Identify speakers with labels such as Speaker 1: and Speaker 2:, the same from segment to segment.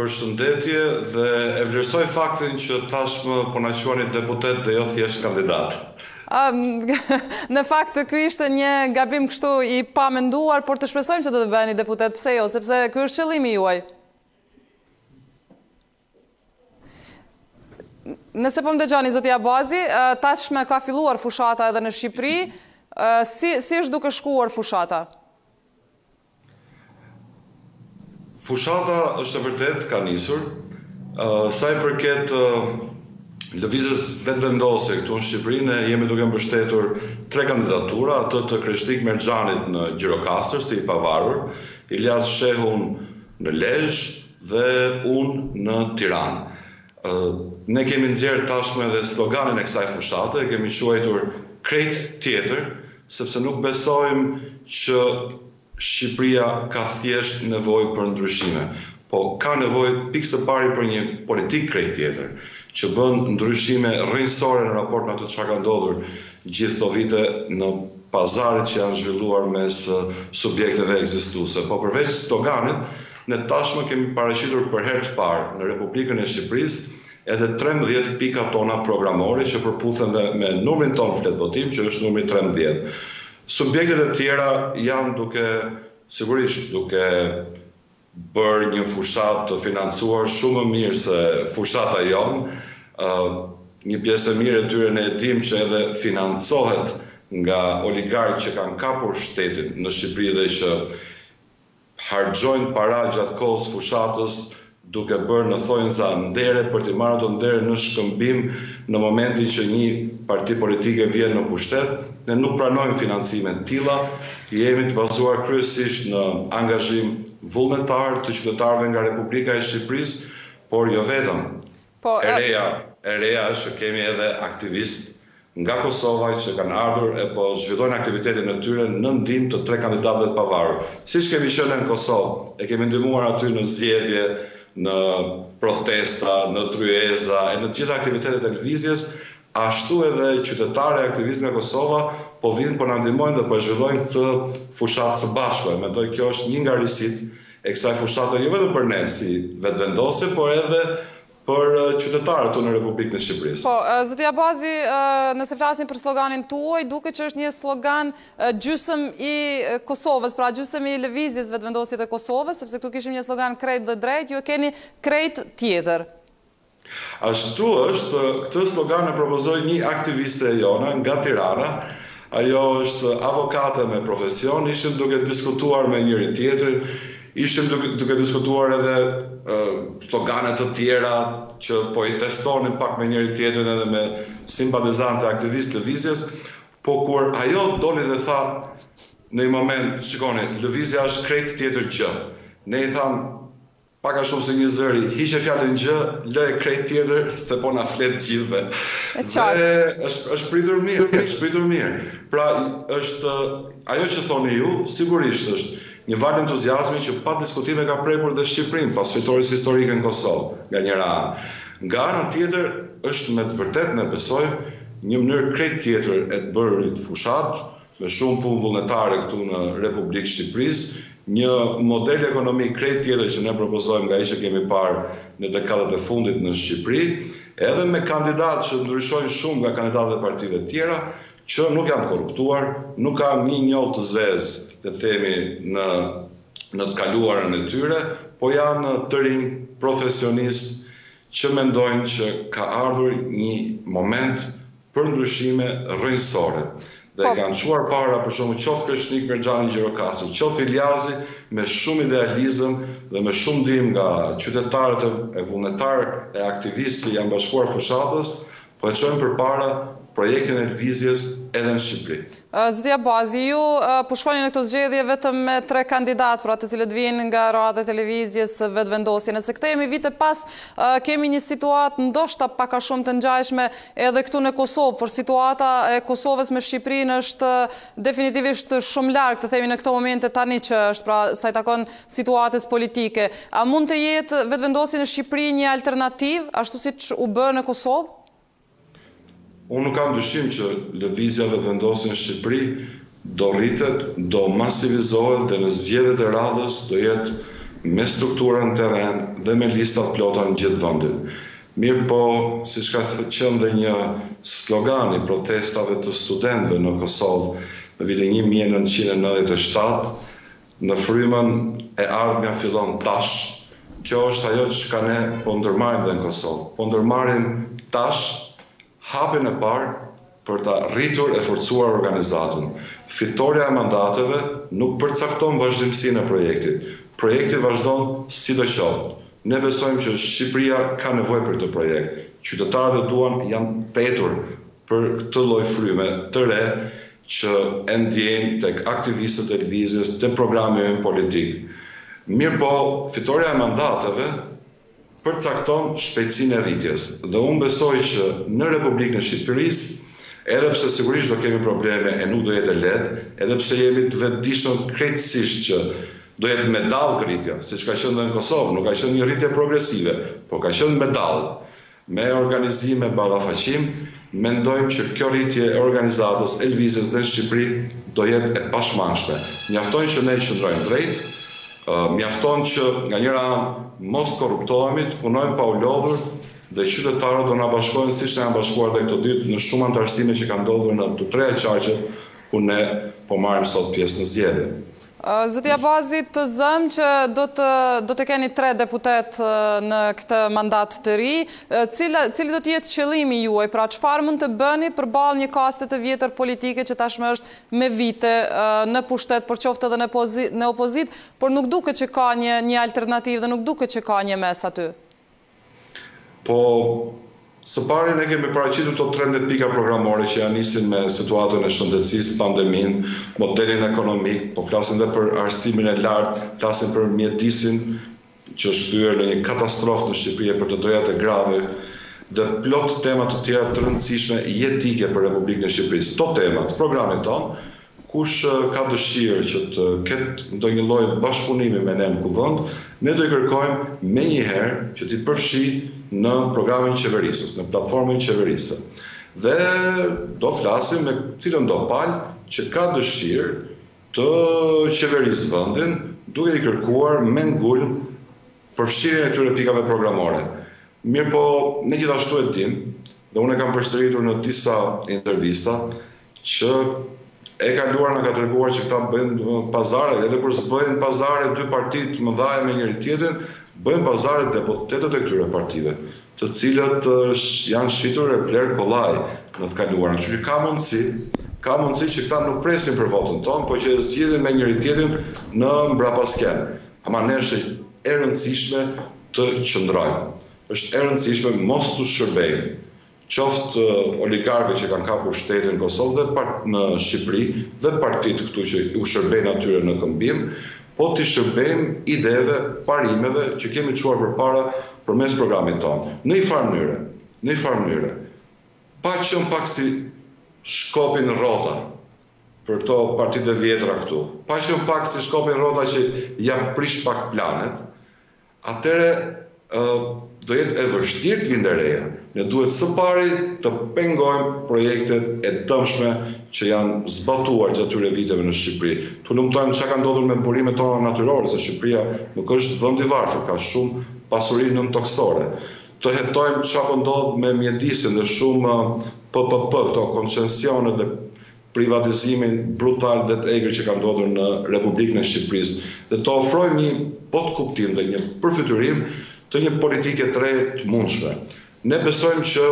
Speaker 1: Përshëndetje dhe e vlerësoj faktin që tashmë po na quani deputet dhe jo thjesht kandidatë.
Speaker 2: Në fakt ky ishte një gabim kështu i pamenduar, por të shpresojmë që do të bëheni deputet, pse jo, sepse ky është qëllimi juaj. Nëse po më dëgjoni zoti Abazi, tashmë ka filluar fushata edhe në Shqipëri. Si si është duke shkuar fushata?
Speaker 1: Fushata është e vërtetë ka nisur. Sa i përket lëvizjes Vetëvendosje këtu në Shqipëri, ne jemi duke mbështetur tre kandidatura, atë të Kreshnik Merxhanit në Gjirokastër si i pavarur, Iljaz Shehun në Lezhë dhe unë në Tiranë. Ne kemi nxjerrë tashmë edhe sloganin e kësaj fushate, e kemi quajtur Krejt tjetër, sepse nuk besojmë që Shqipëria ka thjesht nevojë për ndryshime, po ka nevojë pikë së pari për një politikë krejt tjetër, që bën ndryshime rrënjësore në raport me atë çfarë ka ndodhur gjithë këto vite në pazaret që janë zhvilluar mes subjekteve ekzistuese. Po përveç sloganit, Ne tashmë kemi paraqitur për herë të parë në Republikën e Shqipërisë edhe trembëdhjetë pika tona programore që përputhen dhe me numrin tonë në fletëvotim që është numri trembëdhjetë. Subjektet e tjera janë duke, sigurisht, duke bërë një fushatë të financuar shumë më mirë se fushata jonë. Një pjesë e mirë e tyre ne e dimë që edhe financohet nga oligarkë që kanë kapur shtetin në Shqipëri dhe që harxhojnë para gjatë kohës së fushatës duke bërë në thonjëza ndere për t'i marrë ato ndere në shkëmbim në momentin që një parti politike vjen në pushtet, ne nuk pranojmë financime të tilla, jemi të bazuar kryesisht në angazhim vullnetar të qytetarëve nga Republika e Shqipërisë, por jo vetëm. E reja, e reja është që kemi edhe aktivistë nga Kosova që kanë ardhur e po zhvillojnë aktivitetin e tyre në ndihmë të tre kandidatëve të pavarur. Siç kemi qenë ne në Kosovë, e kemi ndihmuar aty në zgjedhje, në protesta, në tryeza e në të gjitha aktivitetet e lëvizjes, ashtu edhe qytetarë e aktivistë nga Kosova po vijnë, po na ndihmojnë dhe po e zhvillojnë këtë fushatë së bashku. E mendoj kjo është një nga risitë e kësaj fushate jo vetëm për ne si Vetëvendosje, por edhe për qytetarët këtu në Republikën e Shqipërisë.
Speaker 2: Po, zoti Abazi, nëse flasim për sloganin tuaj, duket që është një slogan gjysëm i Kosovës, pra gjysëm i lëvizjes Vetëvendosje të Kosovës, sepse këtu kishim një slogan krejt dhe drejt, ju e keni krejt tjetër.
Speaker 1: Ashtu është, këtë slogan e propozoi një aktiviste e jona nga Tirana. Ajo është avokate me profesion, ishim duke diskutuar me njëri tjetrin, ishim duke diskutuar edhe slogane të tjera që po i testonim pak me njëri tjetrin edhe me simpatizantë e aktivistë të lëvizjes, po kur ajo doli dhe tha në një moment, shikoni, lëvizja është krejt tjetër gjë. Ne i thamë, Pak a shumë si njëzëri, hiqe fjalën gjë, lëje krejt tjetër se po na flet gjithëve.
Speaker 2: E qartë.
Speaker 1: Dhe është pritur mirë, është pritur mirë. Pra, është ajo që thoni ju, sigurisht është një valë entuziazmi që pa diskutim e ka prekur dhe Shqipërinë pas fitores historike në Kosovë, nga njëra anë. Nga ana tjetër, është me të vërtetë ne besojmë një mënyrë krejt tjetër e të bërit fushatë, me shumë punë vullnetare këtu në Republikë të Shqipërisë, një model ekonomik krejt tjetër që ne propozojmë nga ai që kemi parë në dekadat e fundit në Shqipëri, edhe me kandidatë që ndryshojnë shumë nga kandidatët e partive të tjera, që nuk janë të korruptuar, nuk kanë një njollë të zezë, le të themi, në në të kaluarën e tyre, po janë të rinj, profesionistë, që mendojnë që ka ardhur një moment për ndryshime rrënjësore dhe e kanë çuar para për shembull qoftë Kreshnik Merxhani në Gjirokastër, qoftë Iljazi me shumë idealizëm dhe me shumë ndihmë nga qytetarët e vullnetarë e aktivistë që janë bashkuar fushatës, Po e çojnë përpara projektin e lëvizjes edhe në Shqipëri.
Speaker 2: Zoti Abazi, ju po shkoni në këto zgjedhje vetëm me tre kandidatë, pra të cilët vijnë nga radhët e Lëvizjes Vetëvendosje. Nëse kthehemi vite pas, kemi një situatë ndoshta pak a shumë të ngjashme edhe këtu në Kosovë, por situata e Kosovës me Shqipërinë është definitivisht shumë larg, të themi në këto momente tani që është, pra sa i takon situatës politike, a mund të jetë Vetëvendosje në Shqipëri një alternativë, ashtu siç u bë në Kosovë?
Speaker 1: Unë nuk kam dyshim që Lëvizja Vetëvendosje në Shqipëri do rritet, do masivizohet dhe në zgjedhjet e radhës do jetë me struktura në terren dhe me lista të plota në gjithë vendin. Mirëpo, siç ka qenë dhe një slogan i protestave të studentëve në Kosovë në vitin një mijë e nëntëqind e nëntëdhjetë e shtatë, Në frymën e ardhmja fillon tash. Kjo është ajo çka ne po ndërmarrim dhe në Kosovë. Po ndërmarrim tash hapin e parë për ta rritur e forcuar organizatën. Fitorja e mandateve nuk përcakton vazhdimësinë e projektit. Projekti vazhdon sidoqoftë. Ne besojmë që Shqipëria ka nevojë për këtë projekt. Qytetarët e duan, janë të etur për këtë lloj fryme të re. që e ndiejmë tek aktivistët e Lëvizjes dhe programi ynë politik. Mirëpo, fitorja e mandateve përcakton shpejtësinë e rritjes dhe unë besoj që në Republikën e Shqipërisë, edhe pse sigurisht do kemi probleme e nuk do jetë e lehtë, edhe pse jemi të vetëdijshëm krejtësisht që do jetë me dallgë rritja, siç ka qenë dhe në Kosovë, nuk ka qenë një rritje progresive, por ka qenë me dallgë. Me organizim e ballafaqim, mendojmë që kjo rritje e organizatës e lëvizjes dhe në Shqipëri do jetë e pashmangshme. Mjafton që ne qëndrojmë drejt, mjafton që nga njëra anë mos të korruptohemi, të punojmë pa u lodhur dhe qytetarët do na bashkohen siç na janë bashkuar dhe këto ditë në shumë anëtarësime që kanë ndodhur në të treja qarqet ku ne po marrim sot pjesë në zgjedhje.
Speaker 2: Zoti Abazi, të zëmë që do të do të keni tre deputetë në këtë mandat të ri. Cila cili do të jetë qëllimi juaj? Pra çfarë mund të bëni përballë një kaste të vjetër politike që tashmë është me vite në pushtet, por qoftë edhe në në opozitë, por nuk duket që ka një një alternativë dhe nuk duket që ka një mes aty.
Speaker 1: Po, së pari ne kemi paraqitur këto 13 pika programore që janë nisin me situatën e shëndetësisë, pandeminë, modelin ekonomik, po flasin dhe për arsimin e lartë, flasin për mjedisin që është kthyer në një katastrofë në Shqipëri e për të drejtat e grave dhe plot tema të tjera të rëndësishme jetike për Republikën e Shqipërisë. Këto temat, programin tonë, Kush ka dëshirë që të ketë ndonjë lloj bashkëpunimi me ne në Kuvend, ne do i kërkojmë menjëherë që t'i përfshijë në programin qeverisës, në platformën qeverisëse. Dhe do flasim me cilëndo palë që ka dëshirë të qeverisë vendin, duke i kërkuar me ngulm, përfshirjen e këtyre pikave programore. Mirëpo, ne gjithashtu e dimë, dhe unë e kam përsëritur në disa intervista, që e kaluara na ka treguar që këta bëjnë pazare, edhe kur s'bëjnë pazare dy partitë e mëdha me njëri tjetrin, bëjnë pazare deputetët e këtyre partive, të cilët janë shitur e blerë kollaj në të kaluarën. Kështu që ka mundësi, ka mundësi që këta nuk presin për votën tonë, por që e zgjidhin me njëri tjetrin në mbrapaskenë. Ama ne është e rëndësishme të qëndrojmë. Është e rëndësishme mos t'u shërbejmë qoftë oligarkëve që kanë kapur shtetin në Kosovë dhe në Shqipëri dhe partitë këtu që u shërbejnë atyre në këmbim, po t'i shërbejmë ideve, parimeve që kemi çuar përpara përmes programit tonë. Në një farë mënyre, në një farë mënyre, pa qenë pak si shkopi në rrota, Për këto partitë e vjetra këtu. Pa qenë pak si shkopi n'rrota që ja prish pak planet, atëherë ë do jetë e vështirë të lindë e reja. Ne duhet së pari të pengojmë projektet e dëmshme që janë zbatuar gjatë këtyre viteve në Shqipëri. Të hulumtojmë çka ka ndodhur me burimet tona natyrore, se Shqipëria nuk është vend i varfër, ka shumë pasuri nëntokësore. Të hetojmë ça po ndodh me mjedisin dhe shumë PPP këto koncensionet dhe privatizimin brutal dhe të egër që ka ndodhur në Republikën e Shqipërisë dhe të ofrojmë një botëkuptim dhe një përfytyrim të një politike të re të mundshme. Ne besojmë që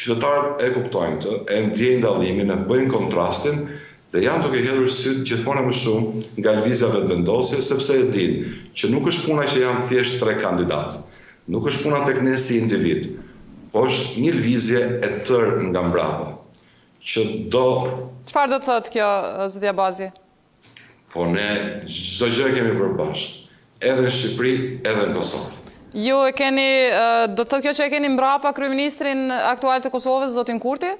Speaker 1: qytetarët e kuptojnë këtë, e ndjejnë dallimin, e bëjnë kontrastin dhe janë duke hedhur sytë gjithmonë më shumë nga Lëvizja Vetëvendosje sepse e dinë që nuk është puna që janë thjesht tre kandidatë, nuk është puna tek ne si individë, po është një lëvizje e tërë nga mbrapa që do.
Speaker 2: Çfarë do të thotë kjo zoti Abazi?
Speaker 1: Po ne çdo gjë e kemi përbashkë, edhe në Shqipëri, edhe në Kosovë.
Speaker 2: Ju e keni, do të thotë kjo që e keni mbrapa kryeministrin aktual të Kosovës, zotin Kurti?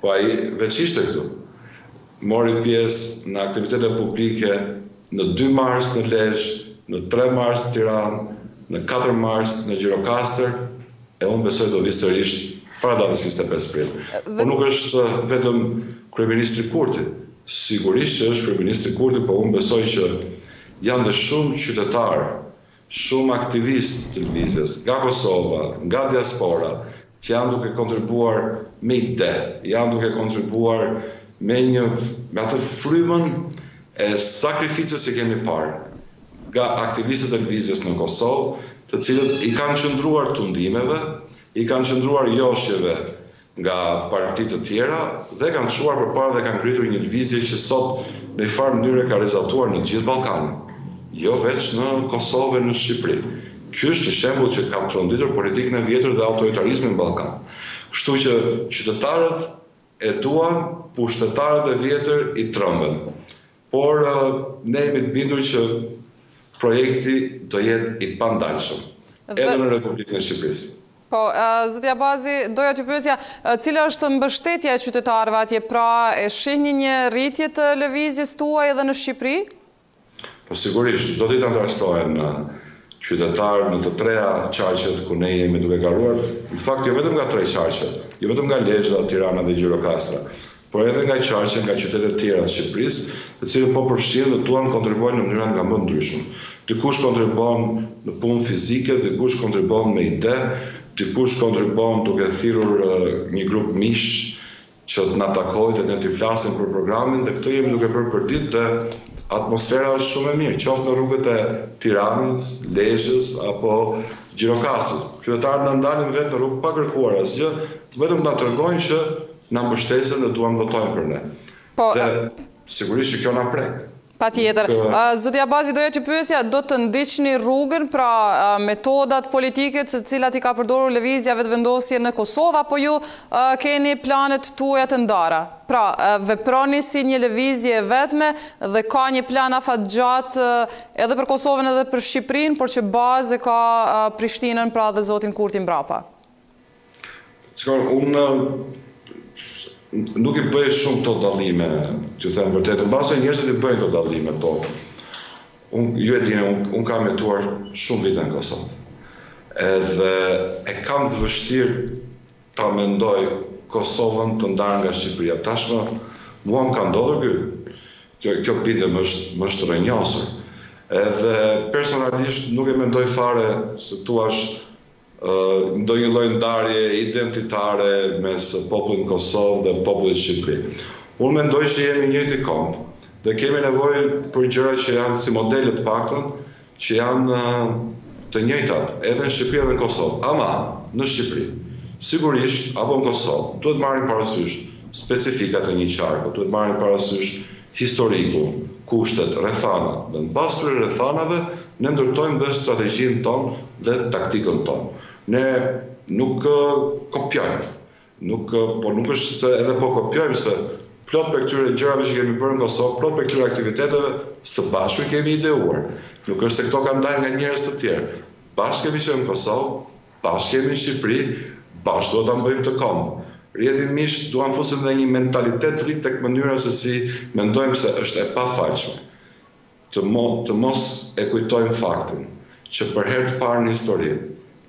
Speaker 1: Po ai veç ishte këtu. Mori pjesë në aktivitete publike në dy mars në Lezhë, në tre mars në Tiranë, në katër mars në Gjirokastër, e unë besoj do vijë sërish para datës 25 prill. Po nuk është vetëm kryeministri Kurti. Sigurisht që është kryeministri Kurti, po unë besoj që janë dhe shumë qytetarë Shumë aktivistë të lëvizjes nga Kosova, nga diaspora, që janë duke kontribuar me ide, janë duke kontribuar me një me atë frymën e sakrificës që kemi parë nga aktivistët e lëvizjes në Kosovë, të cilët i kanë qëndruar tundimeve, i kanë qëndruar joshjeve nga parti të tjera dhe kanë çuar përpara dhe kanë ngritur një lëvizje që sot në një farë mënyre ka rrezatuar në gjithë Ballkanin, jo veç në Kosovë e në Shqipëri. Ky është një shembull që ka tronditur politikën e vjetër dhe autoritarizmin në Ballkan. Kështu që qytetarët e duan, pushtetarët e vjetër i tremben. Por ne jemi të bindur që projekti do jetë i pandalshëm, edhe në Republikën e Shqipërisë.
Speaker 2: Po, zoti Abazi, doja t'ju pyesja, cila është mbështetja e qytetarëve atje, pra e shihni një rritje të lëvizjes tuaj edhe në Shqipëri?
Speaker 1: Po sigurisht, çdo ditë anëtarësohen qytetarë në të treja qarqet ku ne jemi duke garuar, në fakt jo vetëm nga tre qarqet, jo vetëm nga Lezha, Tirana dhe Gjirokastra, por edhe nga qarqet nga qytetet e tjera të Shqipërisë, të cilët po përfshihen dhe duan të kontribuojnë në mënyra nga më të ndryshme. Dikush kontribuon në punë fizike, dikush kontribuon me ide, dikush kontribuon duke thirrur një grup miqsh që të na takojë dhe ne t'u flasim për programin dhe këtë jemi duke bërë përditë dhe atmosfera është shumë e mirë, qoftë në rrugët e Tiranës, Lezhës apo Gjirokastrit. Qytetarët na ndalin vetë në rrugë pa kërkuar asgjë, vetëm të na tregojnë që Na mbështesin dhe duan votojnë për ne. Po. Dhe sigurisht që kjo na prek.
Speaker 2: Patjetër. Zoti Abazi, doja të pyesja, do të ndiqni rrugën, pra metodat politike të cilat i ka përdorur Lëvizja Vetëvendosje në Kosovë, apo ju keni planet tuaja të ndara? Pra, veproni si një lëvizje e vetme dhe ka një plan afatgjatë edhe për Kosovën edhe për Shqipërinë, por që bazë e ka Prishtinën, pra dhe zotin Kurti mbrapa?
Speaker 1: Shiko, unë nuk i bëj shumë këto dallime, që të them të vërtetën, mbase njerëzit i bëjnë këto dallime, po, unë, ju e dini, unë, unë kam jetuar shumë vite në Kosovë, edhe e kam të vështirë ta mendoj Kosovën të ndarë nga Shqipëria. Tashmë, mua më ka ndodhur kjo, kjo, kjo bindje më është, më është rrënjosur. Edhe personalisht nuk e mendoj fare se tash ndonjë lloj ndarje identitare mes popullit në Kosovë dhe popullit në Shqipëri. Unë mendoj që jemi i njëjti komb dhe kemi nevojë për gjëra që janë si modele të paktën që janë të njëjtat edhe në Shqipëri edhe në Kosovë. Ama në Shqipëri, sigurisht apo në Kosovë, duhet marrim parasysh specifikat e një qarku, duhet marrim parasysh historikun, kushtet, rrethanat, dhe në bazë të këtyre rrethanave ne ndërtojmë dhe strategjinë tonë dhe taktikën tonë. Ne nuk kopjojmë, nuk, por nuk është se edhe po kopjojmë se plot prej këtyre gjërave që kemi bërë në Kosovë, plot prej këtyre aktiviteteve së bashku i kemi ideuar. Nuk është se këto kanë dalë nga njerëz të tjerë. Bashkë kemi qenë në Kosovë, Bashkë jemi në Shqipëri, bashkë do ta bëjmë këtë komb. Rrjedhimisht, duam të fusim dhe një mentalitet të ri tek mënyra se si mendojmë se është e pafalshme të të mos e kujtojmë faktin, që për herë të parë në histori,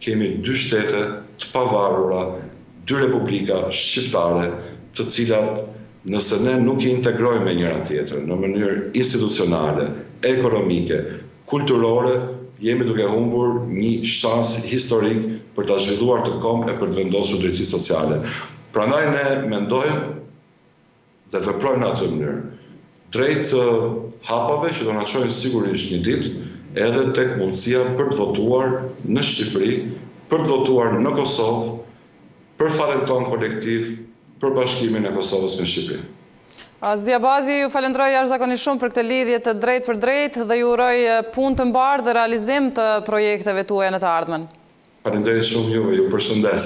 Speaker 1: kemi dy shtete të pavarura, dy republika shqiptare, të cilat nëse ne nuk i integrojmë me njëra-tjetrën në mënyrë institucionale, ekonomike, kulturore, jemi duke humbur një shans historik për ta zhvilluar këtë komb e për të vendosur drejtësi sociale. Prandaj ne mendojmë dhe veprojmë në atë mënyrë. Drejt hapave që do na çojnë sigurisht një ditë edhe tek mundësia për të votuar në Shqipëri, për të votuar në Kosovë, për fatin tonë kolektiv, për bashkimin e Kosovës me Shqipërinë.
Speaker 2: Zoti Abazi, ju falenderoj jashtëzakonisht shumë për këtë lidhje të drejtpërdrejtë dhe ju uroj punë të mbarë dhe realizim të projekteve tuaja në të ardhmen.
Speaker 1: Faleminderit shumë juve, ju përshëndes.